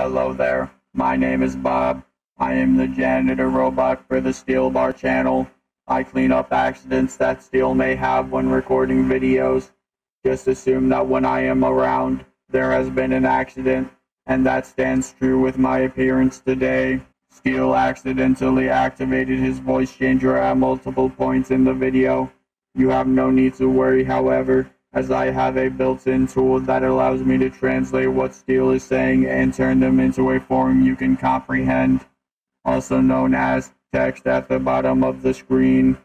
Hello there. My name is Bob. I am the janitor robot for the Steele Bar channel. I clean up accidents that Steele may have when recording videos. Just assume that when I am around, there has been an accident, and that stands true with my appearance today. Steele accidentally activated his voice changer at multiple points in the video. You have no need to worry, however, as I have a built-in tool that allows me to translate what Steele is saying and turn them into a form you can comprehend, also known as text at the bottom of the screen.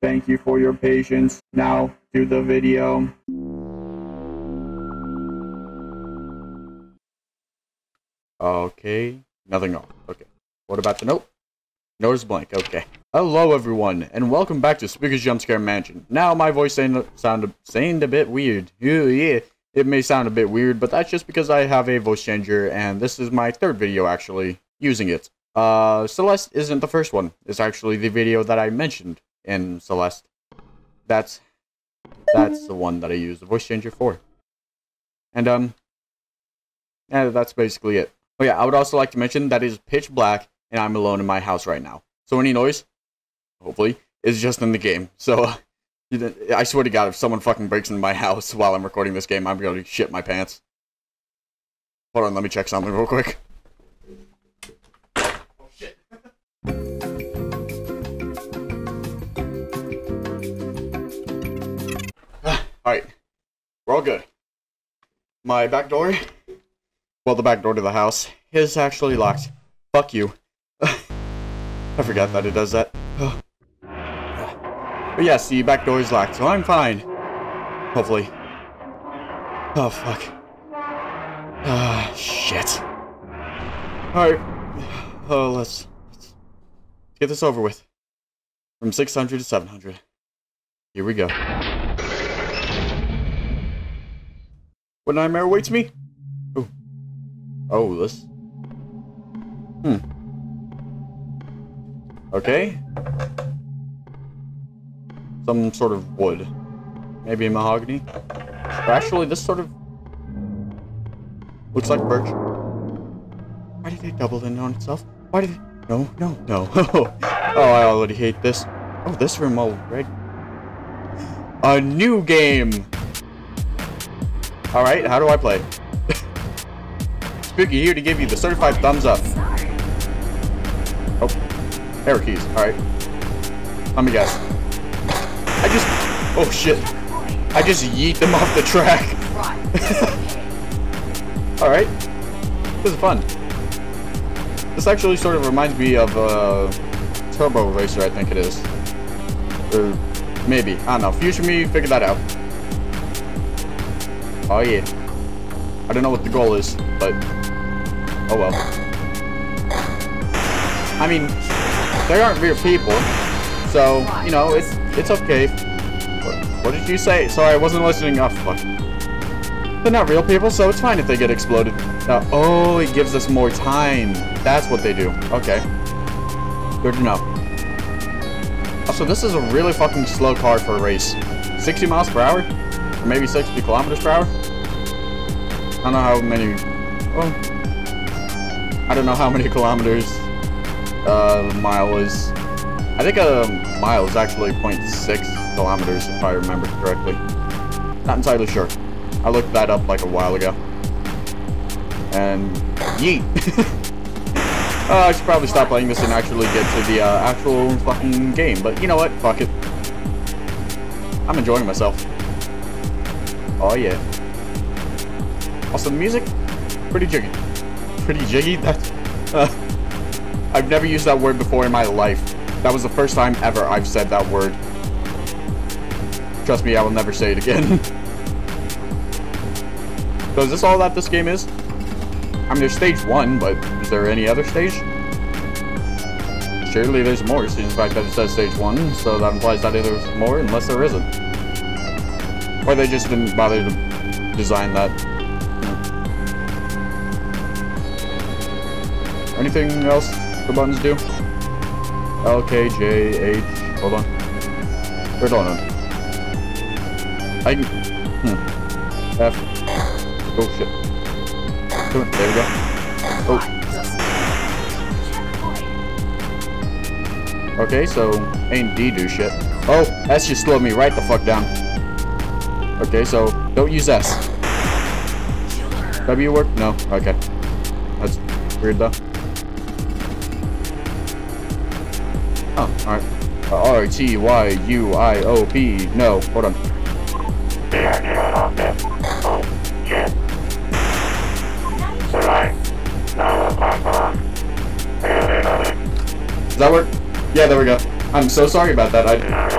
Thank you for your patience. Now to the video. Okay, nothing wrong. Okay, what about the note? Note is blank. Okay. Hello, everyone, and welcome back to Spooky's Jumpscare Mansion. Now, my voice sound sound sound a bit weird. Yeah, it may sound a bit weird, but that's just because I have a voice changer, and this is my third video actually using it. Uh, Celeste isn't the first one. It's actually the video that I mentioned in Celeste. That's that's the one that I use the voice changer for. And um, yeah, that's basically it. Oh yeah, I would also like to mention that it is pitch black and I'm alone in my house right now. So any noise, hopefully, is just in the game. So uh, I swear to God, if someone fucking breaks into my house while I'm recording this game, I'm going to shit my pants. Hold on, let me check something real quick. Oh shit. Alright, we're all good. My back door, well, the back door to the house, is actually locked. Fuck you. I forgot that it does that. But yeah, see, back door is locked, so I'm fine. Hopefully. Oh, fuck. Ah, shit. Alright. Oh, let's, let's get this over with. From 600 to 700. Here we go. What nightmare awaits me? Oh. Oh, this. Hmm. Okay. Some sort of wood. Maybe a mahogany. Or actually, this sort of... Looks like birch. Why did it double in on itself? Why did it... No, no, no. oh, I already hate this. Oh, this room already... A new game! Alright, how do I play? Spooky here to give you the certified thumbs up. Arrow keys. Alright. Let me guess. I just... Oh, shit. I just yeet them off the track. Alright. This is fun. This actually sort of reminds me of uh, Turbo Racer, I think it is. Or maybe. I don't know. Future me, figure that out. Oh, yeah. I don't know what the goal is, but... Oh, well. I mean, they aren't real people. So, you know, it's it's okay. What, what did you say? Sorry, I wasn't listening. Oh, fuck. They're not real people, so it's fine if they get exploded. Uh, oh, it gives us more time. That's what they do. Okay. Good to know. Also, this is a really fucking slow car for a race. 60 miles per hour? Or maybe 60 kilometers per hour? I don't know how many... Well... I don't know how many kilometers uh, mile is... I think a mile is actually 0.6 kilometers, if I remember correctly. Not entirely sure. I looked that up like a while ago. And... Yeet! uh, I should probably stop playing this and actually get to the uh, actual fucking game. But you know what? Fuck it. I'm enjoying myself. Oh yeah. Also, the music, pretty jiggy. Pretty jiggy? That's... Uh, I've never used that word before in my life. That was the first time ever I've said that word. Trust me, I will never say it again. so is this all that this game is? I mean, there's stage one, but is there any other stage? Surely there's more, seeing the fact that it says stage one, so that implies that there's more, unless there isn't. Or they just didn't bother to design that. Hmm. Anything else the buttons do? L, K, J, H. Hold on. Where's on? I can. Hmm. F. Oh shit. There we go. Oh. Okay, so A and D do shit. Oh, S just slowed me right the fuck down. Okay, so don't use S. W work? No. Okay. That's weird though. R T Y U I O P. No, hold on. Does that work? Yeah, there we go. I'm so sorry about that. I.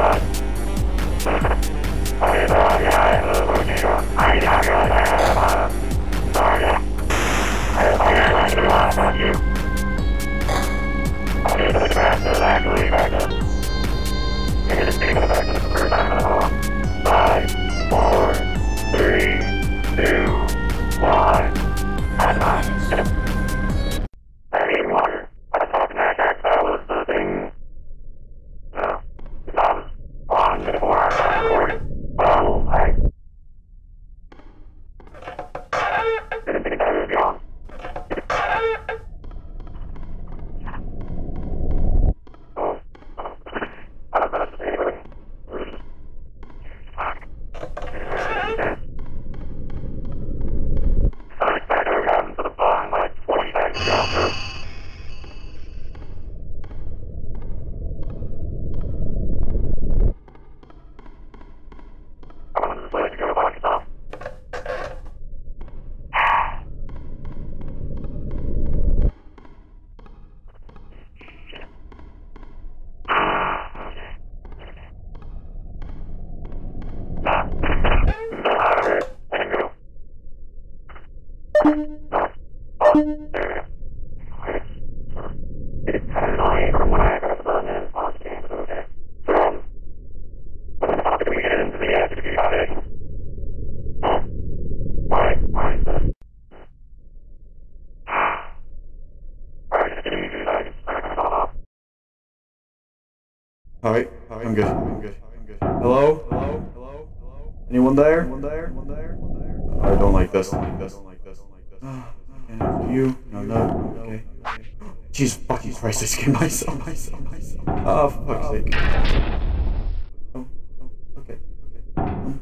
fucking Christ! I scared myself. Myself. Myself. Oh, for fuck's sake. Oh, oh, okay. Okay.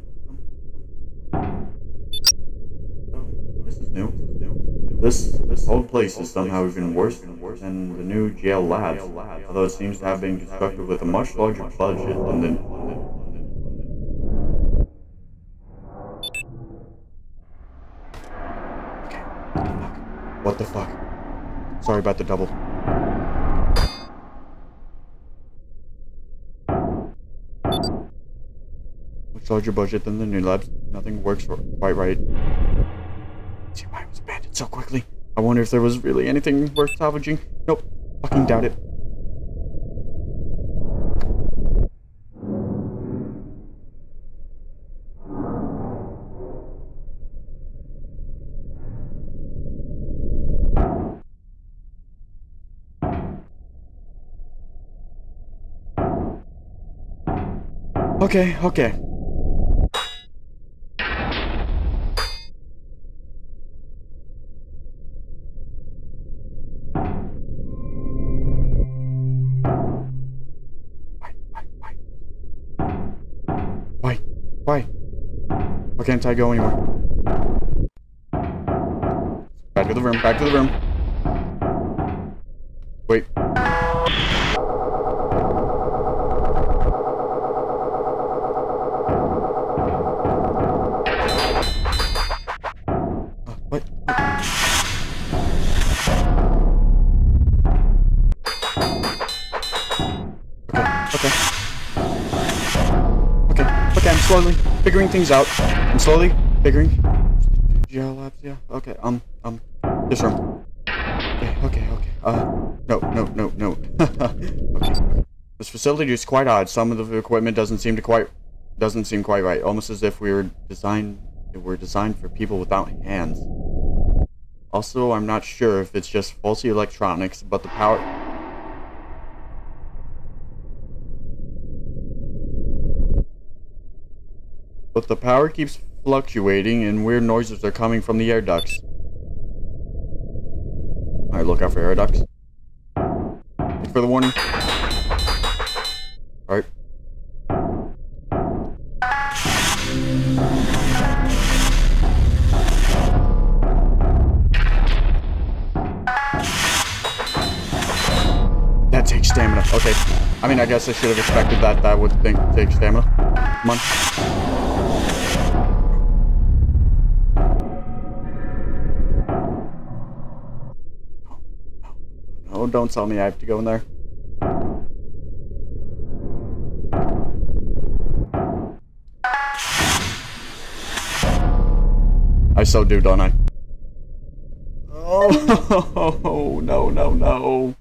This is new. This this old place is somehow even worse than the new jail labs, although it seems to have been constructed with a much larger budget than the. What the fuck? Sorry about the double. Much larger budget than the new labs. Nothing works quite right. See why it was abandoned so quickly. I wonder if there was really anything worth salvaging. Nope. Fucking doubt it. Okay, okay. Can't I go anymore? Back to the room, back to the room. Wait. Slowly figuring things out. I'm slowly figuring. Geo labs, yeah. Okay, um, um, this room. Okay, okay, okay. Uh, no, no, no, no. okay. This facility is quite odd. Some of the equipment doesn't seem to quite, doesn't seem quite right. Almost as if we were designed, were designed for people without hands. Also, I'm not sure if it's just faulty electronics, but the power. But the power keeps fluctuating and weird noises are coming from the air ducts. Alright, look out for air ducts. Look for the warning. Alright. That takes stamina. Okay. I mean, I guess I should have expected that that would think take stamina. Come on. Don't tell me I have to go in there. I so do, don't I? Oh, oh no, no, no.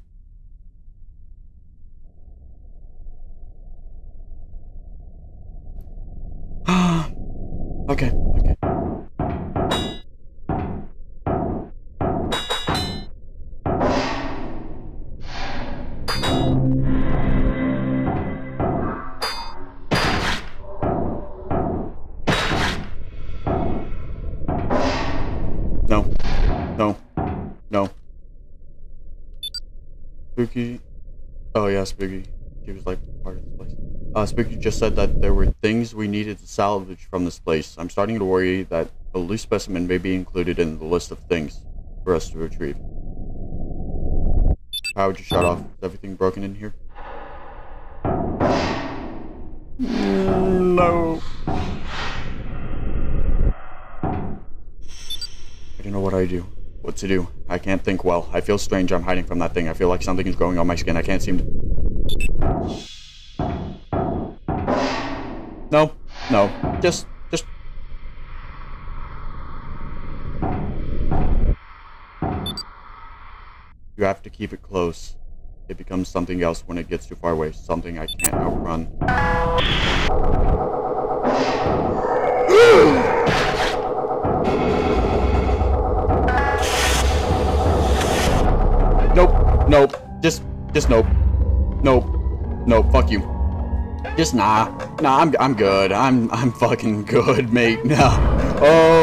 Spooky. Oh yeah, Spooky. He was like part of this place. Uh, Spooky just said that there were things we needed to salvage from this place. I'm starting to worry that a loose specimen may be included in the list of things for us to retrieve. How would you shut off? Is everything broken in here? No. I don't know what I do. What to do. I can't think well. I feel strange I'm hiding from that thing. I feel like something is growing on my skin. I can't seem to... No. No. Just... Just... You have to keep it close. It becomes something else when it gets too far away. Something I can't outrun. Nope. Just, just nope. Nope. Nope. Fuck you. Just nah. Nah, I'm, I'm good. I'm, I'm fucking good, mate. Nah.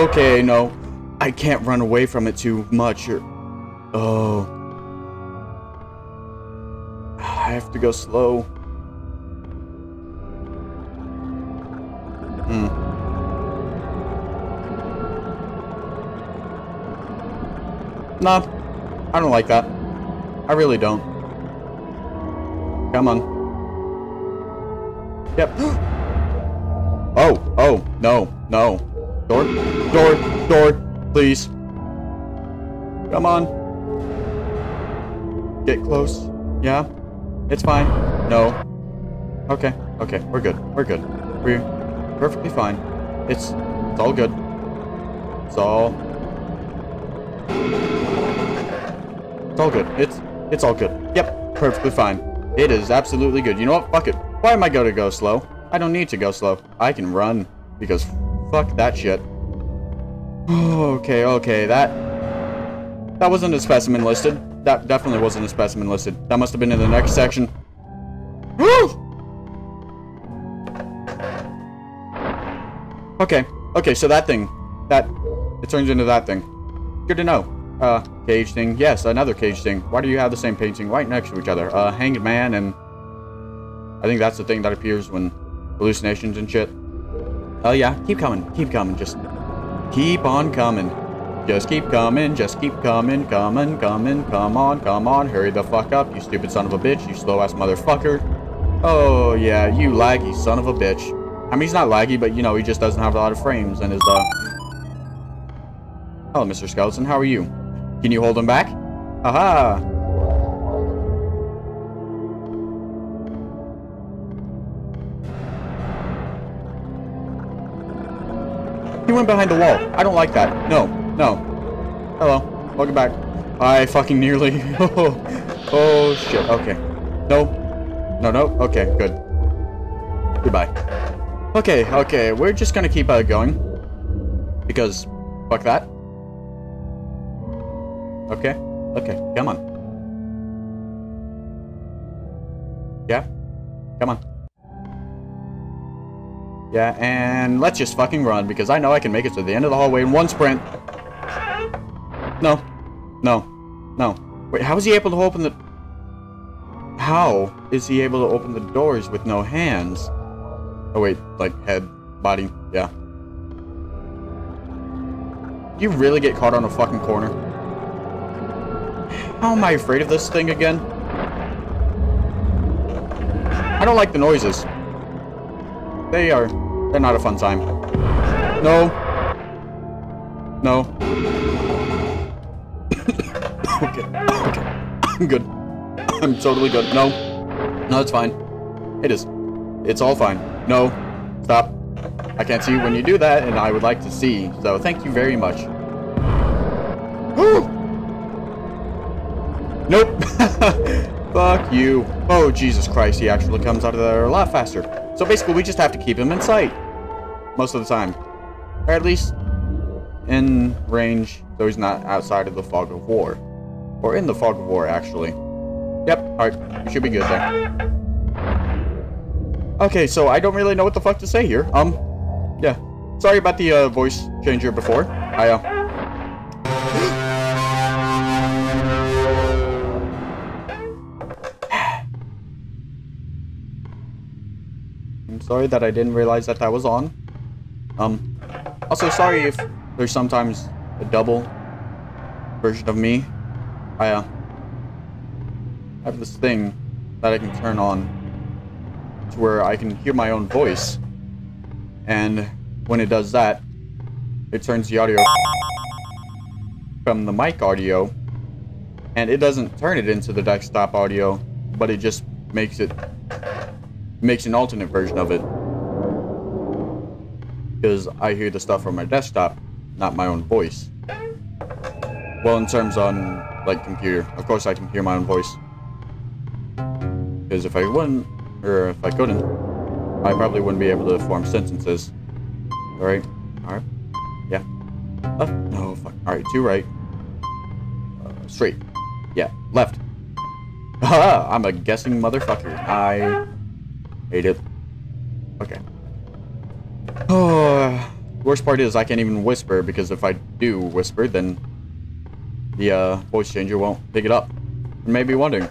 Okay, no. I can't run away from it too much or... Oh. I have to go slow. Hmm. Nah. I don't like that. I really don't. Come on. Yep. oh, oh, no, no. Door, door, door, please. Come on. Get close. Yeah? It's fine. No. Okay, okay, we're good. We're good. We're perfectly fine. It's, it's all good. It's all It's all good. It's it's all good. Yep, perfectly fine. It is absolutely good. You know what? Fuck it. Why am I to go slow? I don't need to go slow. I can run because fuck that shit. okay, okay. That that wasn't a specimen listed. That definitely wasn't a specimen listed. That must have been in the next section. Okay. Okay, so that thing. That it turns into that thing. Good to know. Uh, cage thing. Yes, another cage thing. Why do you have the same painting right next to each other? Uh, hanged man and... I think that's the thing that appears when hallucinations and shit. Oh yeah, keep coming, keep coming, just keep on coming. Just keep coming, just keep coming, coming, coming, come on, come on, hurry the fuck up, you stupid son of a bitch, you slow ass motherfucker. Oh yeah, you laggy son of a bitch. I mean, he's not laggy, but you know, he just doesn't have a lot of frames and his, uh... Hello, Mr. Skeleton, how are you? Can you hold him back? Aha! He went behind the wall. I don't like that. No, no. Hello. Welcome back. I fucking nearly... oh, oh, shit. Okay. No. No, no. Okay, good. Goodbye. Okay, okay. We're just gonna keep uh, going. Because, fuck that. Okay. Okay. Come on. Yeah. Come on. Yeah, and let's just fucking run because I know I can make it to the end of the hallway in one sprint. No. No. No. Wait, how is he able to open the... How is he able to open the doors with no hands? Oh wait, like head, body, yeah. You really get caught on a fucking corner? How am I afraid of this thing again? I don't like the noises. They are... They're not a fun time. No. No. okay. Okay. I'm good. I'm totally good. No. No, it's fine. It is. It's all fine. No. Stop. I can't see when you do that, and I would like to see. So thank you very much. Nope. Fuck you. Oh, Jesus Christ. He actually comes out of there a lot faster. So basically, we just have to keep him in sight. Most of the time. Or at least in range, so he's not outside of the fog of war. Or in the fog of war, actually. Yep, alright. Should be good there. Okay, so I don't really know what the fuck to say here. Um, yeah. Sorry about the uh, voice changer before. I, uh... sorry that I didn't realize that that was on. Um, also sorry if there's sometimes a double version of me. I, uh, have this thing that I can turn on to where I can hear my own voice. And when it does that, it turns the audio from the mic audio, and it doesn't turn it into the desktop audio, but it just makes it makes an alternate version of it. Because I hear the stuff from my desktop, not my own voice. Well, in terms on like computer, of course I can hear my own voice. Because if I wouldn't, or if I couldn't, I probably wouldn't be able to form sentences. Alright, alright, yeah. Left, no, fuck. Alright, two right. Uh, straight. Yeah, left. Haha, I'm a guessing motherfucker. I hate it. Okay. Oh, worst part is I can't even whisper because if I do whisper, then the uh, voice changer won't pick it up. You may be wondering,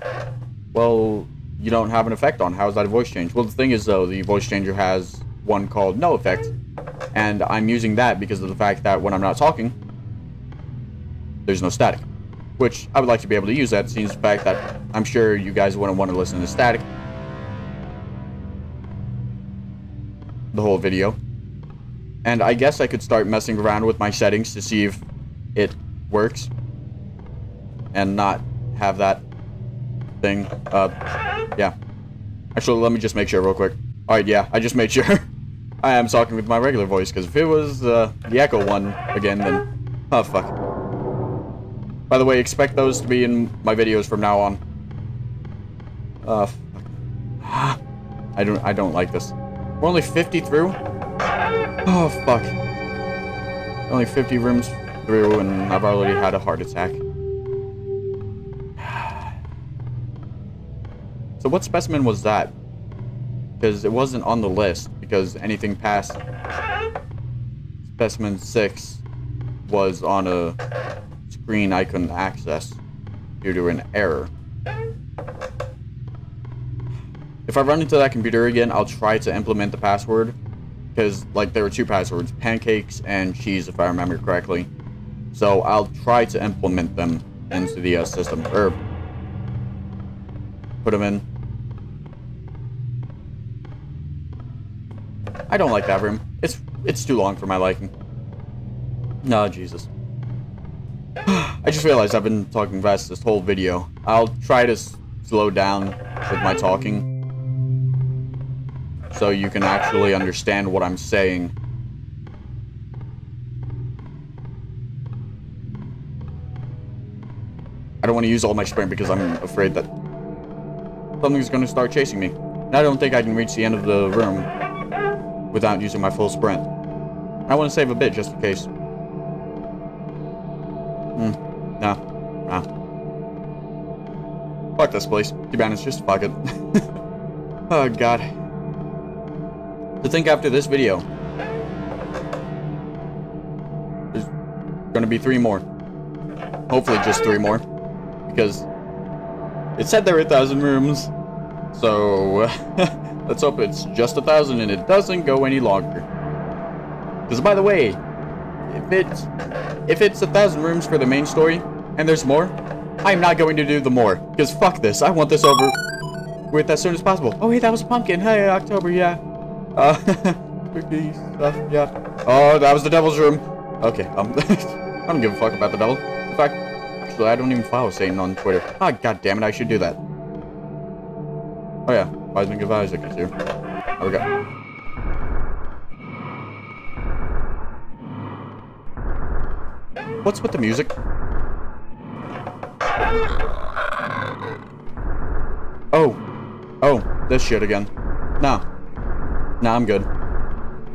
well, you don't have an effect on. How is that a voice change? Well, the thing is, though, the voice changer has one called no effect, and I'm using that because of the fact that when I'm not talking, there's no static. Which I would like to be able to use that, seems the fact that I'm sure you guys wouldn't want to listen to static the whole video. And I guess I could start messing around with my settings to see if it works. And not have that thing. Uh, yeah. Actually, let me just make sure real quick. Alright, yeah, I just made sure. I am talking with my regular voice, because if it was uh, the echo one again, then... Oh, fuck. By the way, expect those to be in my videos from now on. Uh. I don't, I don't like this. We're only 50 through? Oh, fuck. Only 50 rooms through, and I've already had a heart attack. So what specimen was that? Because it wasn't on the list, because anything past specimen 6 was on a screen I couldn't access due to an error. If I run into that computer again, I'll try to implement the password. Because, like, there were two passwords. Pancakes and cheese, if I remember correctly. So, I'll try to implement them into the uh, system. Or, put them in. I don't like that room. It's it's too long for my liking. No, Jesus. I just realized I've been talking fast this whole video. I'll try to slow down with my talking. So you can actually understand what I'm saying. I don't want to use all my sprint because I'm afraid that something's going to start chasing me. And I don't think I can reach the end of the room without using my full sprint. I want to save a bit just in case. Hmm. Nah. Nah. Fuck this place. To be honest, just fuck it. oh, God. To think after this video. There's gonna be three more. Hopefully just three more. Because It said there were a thousand rooms, so let's hope it's just a thousand and it doesn't go any longer. Because by the way, if it's if it's a thousand rooms for the main story and there's more, I'm not going to do the more. Because fuck this, I want this over with as soon as possible. Oh hey, that was a pumpkin. Hey, October, yeah. Uh, spooky stuff, yeah. Oh, that was the devil's room. Okay, um, I don't give a fuck about the devil. In fact, actually, I don't even follow Satan on Twitter. Ah, oh, god damn it, I should do that. Oh yeah, Wiseman Give Isaac is here. There we go. What's with the music? Oh. Oh, this shit again. Nah. Nah, I'm good.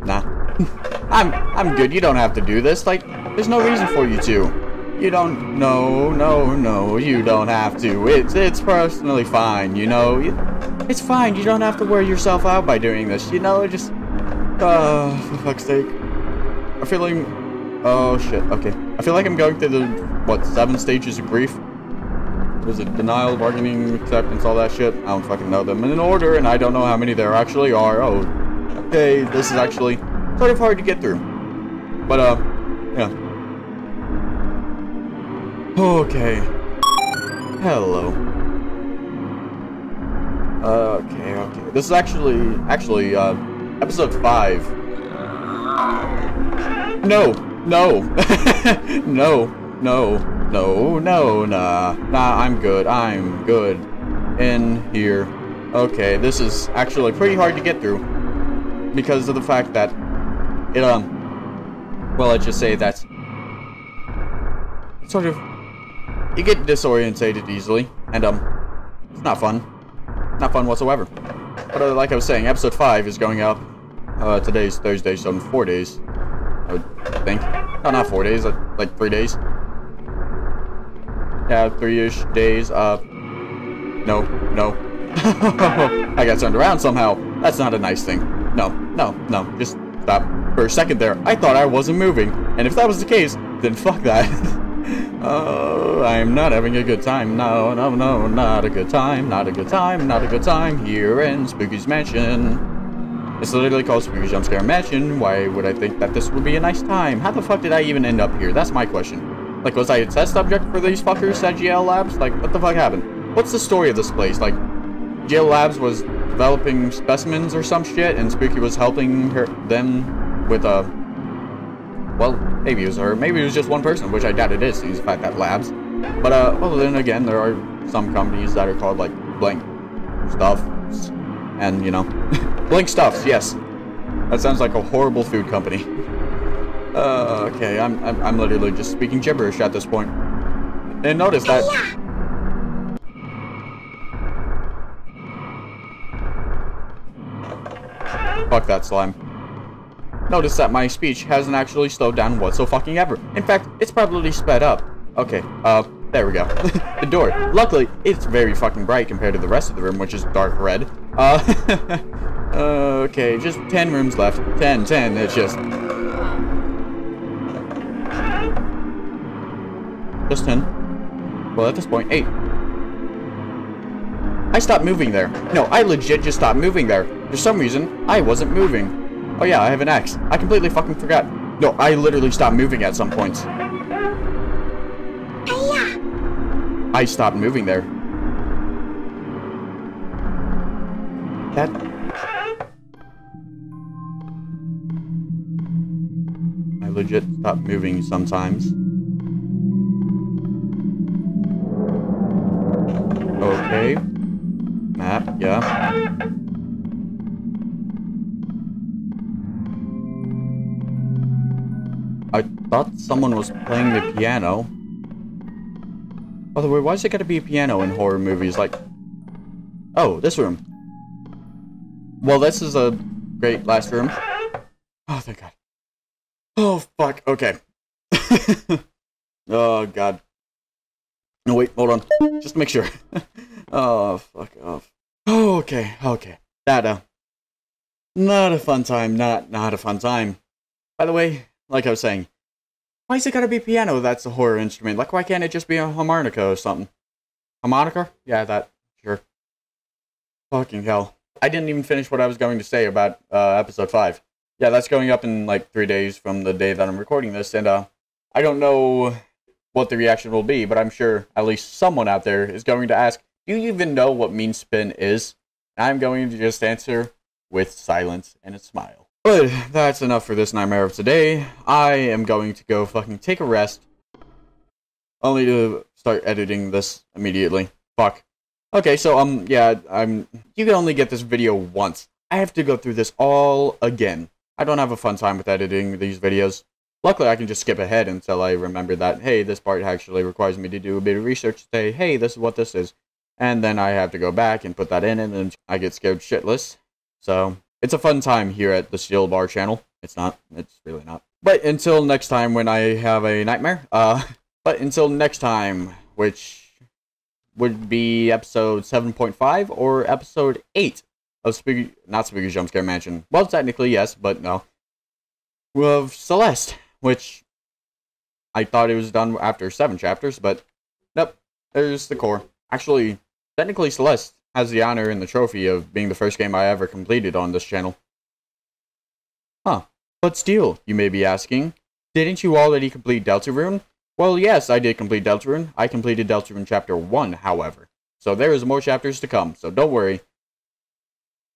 Nah. I'm I'm good. You don't have to do this. Like, there's no reason for you to. You don't. No, no, no. You don't have to. It's it's personally fine. You know. It's fine. You don't have to wear yourself out by doing this. You know. Just. Uh, for fuck's sake. I'm feeling. Oh shit. Okay. I feel like I'm going through the what seven stages of grief. Was it denial, bargaining, acceptance, all that shit? I don't fucking know them in order, and I don't know how many there actually are. Oh, okay. This is actually sort of hard to get through. But, uh, yeah. Okay. Hello. Okay, okay. This is actually, actually, uh, episode 5. No, no, no, no, no, no, nah. Nah, I'm good, I'm good. In here. Okay, this is actually pretty hard to get through. Because of the fact that it, um, well, let's just say that sort of, you get disorientated easily, and, um, it's not fun. Not fun whatsoever. But, uh, like I was saying, episode 5 is going up, uh, today's Thursday, so in four days, I would think. No, not four days, uh, like three days. Yeah, three-ish days, uh, no, no. I got turned around somehow. That's not a nice thing. No, no, no, just stop. For a second there, I thought I wasn't moving. And if that was the case, then fuck that. oh, I'm not having a good time. No, no, no, not a good time. Not a good time. Not a good time here in Spooky's Mansion. It's literally called Spooky Jump Scare Mansion. Why would I think that this would be a nice time? How the fuck did I even end up here? That's my question. Like, was I a test subject for these fuckers at GL Labs? Like, what the fuck happened? What's the story of this place? Like, GL Labs was developing specimens or some shit, and Spooky was helping her them with a, well, maybe it was her, maybe it was just one person, which I doubt it is, since fact that labs. But, uh, well, then again, there are some companies that are called, like, Blank Stuff, and, you know, Blank Stuffs, yes. That sounds like a horrible food company. Uh, okay, I'm, I'm, I'm literally just speaking gibberish at this point. And notice that... Fuck that slime. Notice that my speech hasn't actually slowed down whatsoever. In fact, it's probably sped up. Okay, uh, there we go. the door. Luckily, it's very fucking bright compared to the rest of the room, which is dark red. Uh, okay, just 10 rooms left. 10, 10, it's just... Just 10. Well, at this point, 8. I stopped moving there. No, I legit just stopped moving there. For some reason, I wasn't moving. Oh yeah, I have an axe. I completely fucking forgot. No, I literally stopped moving at some points. I stopped moving there. That... I legit stop moving sometimes. Thought someone was playing the piano. By the way, why is it gotta be a piano in horror movies? Like, oh, this room. Well, this is a great last room. Oh, thank God. Oh, fuck. Okay. oh, God. No, wait, hold on. Just make sure. oh, fuck off. Oh, okay, okay. That, uh, not a fun time. Not, not a fun time. By the way, like I was saying, why is it gotta be piano that's a horror instrument? Like, why can't it just be a harmonica or something? Harmonica? Yeah, that. Sure. Fucking hell. I didn't even finish what I was going to say about uh, episode 5. Yeah, that's going up in like three days from the day that I'm recording this, and uh, I don't know what the reaction will be, but I'm sure at least someone out there is going to ask, Do you even know what mean spin is? I'm going to just answer with silence and a smile. But that's enough for this nightmare of today. I am going to go fucking take a rest. Only to start editing this immediately. Fuck. Okay, so um yeah, I'm you can only get this video once. I have to go through this all again. I don't have a fun time with editing these videos. Luckily, I can just skip ahead until I remember that, hey, this part actually requires me to do a bit of research to say, hey, this is what this is. And then I have to go back and put that in, and then I get scared shitless. So, it's a fun time here at the Steele Bar channel. It's not. It's really not. But until next time when I have a nightmare, uh, but until next time, which would be episode 7.5 or episode 8 of Spooky, not Spooky Jumpscare Mansion. Well, technically, yes, but no. Of Celeste, which I thought it was done after seven chapters, but nope, there's the core. Actually, technically, Celeste has the honor and the trophy of being the first game I ever completed on this channel. Huh. But still, you may be asking, didn't you already complete Deltarune? Well, yes, I did complete Deltarune. I completed Deltarune Chapter 1, however. So there is more chapters to come, so don't worry.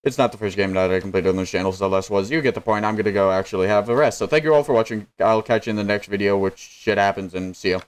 It's not the first game that I completed on this channel, Celeste was. You get the point. I'm gonna go actually have a rest. So thank you all for watching. I'll catch you in the next video, which shit happens, and see ya.